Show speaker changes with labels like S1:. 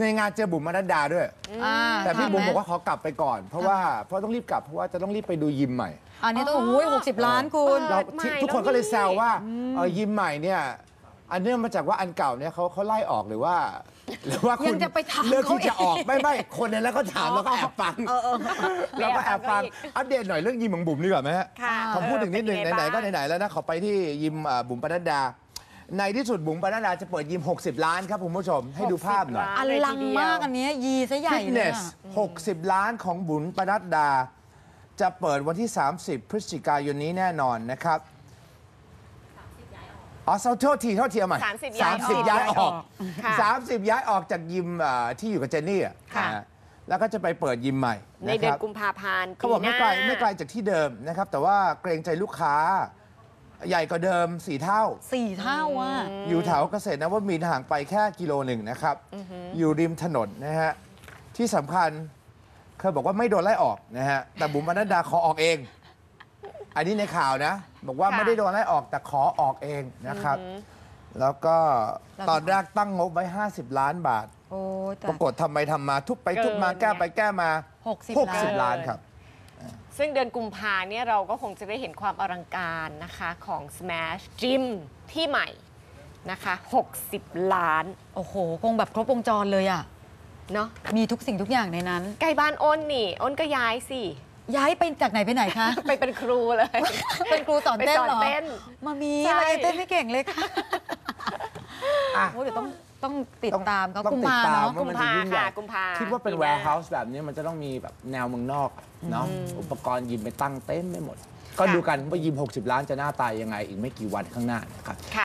S1: ในงานเจอบุ๋มมนัดดาด้วย
S2: อ่า
S1: แต่พี่บุ๋ม
S2: ทำไห
S1: บอกว่าขอกลับไปก่อน เพราะว่าเพราะต้องรีบกลับเพราะว่าจะต้องรีบไปดูยิมใหม่
S2: อันนี้ต้องโอ้ยหกสิบล้านคุณ
S1: เรา
S3: เปิดใหม่
S1: ที่ทุกคน
S3: แล้ว
S1: ก็เลย
S3: นี่
S1: แซวว่าเอ่อยิมใหม่เนี่ยอันเนื่องมาจากว่าอันเก่าเนี่ยเขาเขาไล่ออกหรือว่า หรือว่าคุ
S2: ยั
S1: ณ
S2: งจะไปถาม
S1: เลือกที่
S2: เขาอีก
S1: จะออกไม่ไม่คนในแล้วก็ถามแล้วก็แอบฟังแล้วก็แอบฟังอัปเดตหน่อยเรื่องยิมของบุ๋มดีกว่าไหมฮะ
S3: ค่ะ
S1: ขอพูดถึงนิดหนึ่ง
S3: เป็
S1: ไหน
S3: ไง
S1: ๆก็
S3: บ้าง
S1: ไหนๆแล้วนะขอไปที่ยิมเอ่อบุ๋มปนัดดา ในที่สุดบุ๋มปนัดดาจะเปิดยิม 60 ล้านครับคุณผู้ชม ให้ดูภาพหน่อย
S3: 60
S2: อลังมากอันเนี้ยยีซะใหญ่
S1: ฟิต
S2: เล
S1: เน
S2: ย
S1: ส
S2: อะ
S1: 60 ล้านของบุ๋มปนัดดา จะเปิดวันที่ 30 พฤศจิกายนนี้แน่นอนนะครับอ๋อโทษทีโทษทีเอาใหม่
S3: 30ย้ายออก
S1: 30ย้ายออก
S3: ค่ะ
S1: 30 ย้ายออกจากยิมเอ่อที่อยู่กับเจนนี่อะ
S3: ค่ะ
S1: นะแล้วก็จะไปเปิดยิมใหม่
S3: ใน
S1: นะ
S3: เดื
S1: ค
S3: อน
S1: รับ
S3: กุมภาพันธ์
S1: เขาบอก
S3: ปี
S1: ไม่
S3: ห
S1: ไกล
S3: น้า
S1: ไม่ไกลจากที่เดิมนะครับ แต่ว่าเกรงใจลูกค้า ใหญ่กว่าเดิมสี่เท่า
S2: สี่เท่าอะ
S1: อยู่แถวเกษตรนวมินทร์ห่างไปแค่กิโลหนึ่งนะครับ อยู่ริมถนนนะฮะ ที่สำคัญเคยบอกว่าไม่โดนไล่ออกนะฮะ แต่บุ๋มปนัดดาขอออกเอง อันนี้ในข่าวนะ บอกว่า
S3: ค่ะ
S1: ไม่ได้โดนไล่ออกแต่ขอออกเองนะครับ แล้วก็
S2: แล้วก็
S1: ตอนแรกตั้งงบไว้ 50 ล้านบาท
S2: โอ้ยแต่
S1: ปรากฏทำไปทำมาทุบไปทุบมา
S3: เกิน
S1: แก้ไปแก้มา
S2: 60
S1: 60 ล้านครับ
S3: ซึ่งเดือนกุมภาเนี่ยเราก็คงจะได้เห็นความอลังการนะคะของ Smash Gym ที่ใหม่นะคะ 60 ล้าน
S2: โอ้โห คงแบบครบวงจรเลยอะ
S3: เนาะ
S2: มีทุกสิ่งทุกอย่างในนั้น
S3: ใกล้บ้านอ้นนี่ อ้นก็ย้ายสิ
S2: ย้ายไปจากไหนไปไหนคะ
S3: ไปเป็นครูเลย
S2: เป็นครูสอนเต้นเหรอ
S3: ไปสอนเต้น
S2: มามี
S3: ใช่
S2: อะไรเต้นไม่เก่งเลยค่ะ
S1: อะ
S2: โอ้เดี๋ยวต้อง ต้องติดตามเขา
S1: ต้อง
S2: กุม
S1: ติด
S2: ภา
S1: ตาม
S2: เนาะ
S1: ว่ามันจะยิ่งใหญ่
S3: กุมภาค่ะ
S1: คิดว่าเป็น
S3: กุมภา
S1: warehouse แบบนี้มันจะต้องมีแบบแนวเมืองนอกเนาะอุปกรณ์ยิมไปตั้งเต็มไม่หมด ก็
S3: ค่ะ
S1: ดูกันว่ายิม 60 ล้านจะหน้าตายังไงอีกไม่กี่วันข้างหน้านะครับ